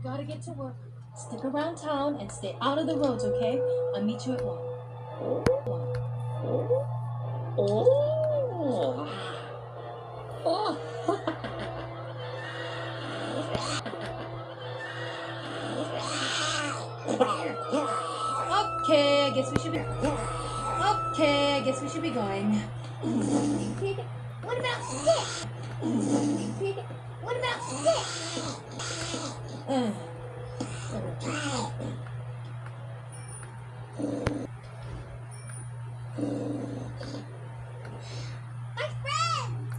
I've got to get to work. Stick around town and stay out of the roads, okay? I'll meet you at one. Oh. Oh. Okay, I guess we should be. Okay, I guess we should be going. What about Stitch? What about mm. My friends!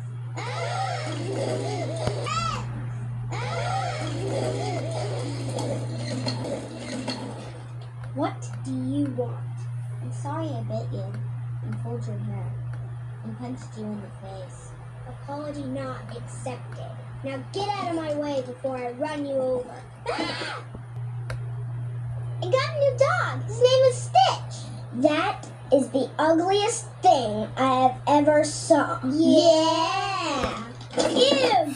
What do you want? I'm sorry I bit you and pulled your hair and punched you in the face. Apology not accepted. Now get out of my way before I run you over. I got a new dog. His name is Stitch. That is the ugliest thing I have ever saw. Yeah. Ew!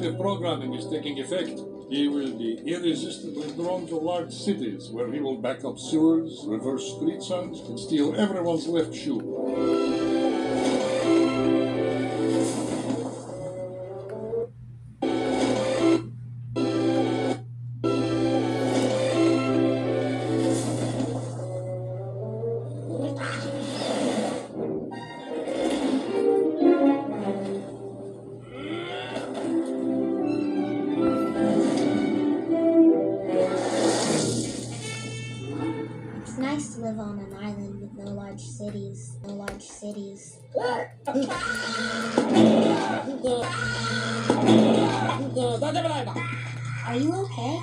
Destructive programming is taking effect. He will be irresistibly drawn to large cities where he will back up sewers, reverse street signs, and steal everyone's left shoe. Nice to live on an island with no large cities. No large cities. Are you okay?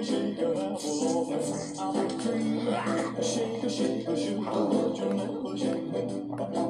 Shake an apple off an apple tree. Shake a shake a shoot, but you never shake me.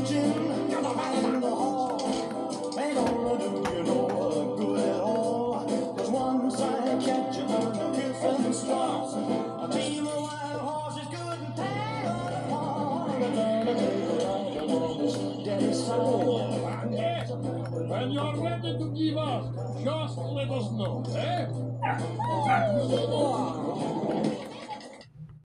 Yes. When you're ready to give up, just let us know, eh?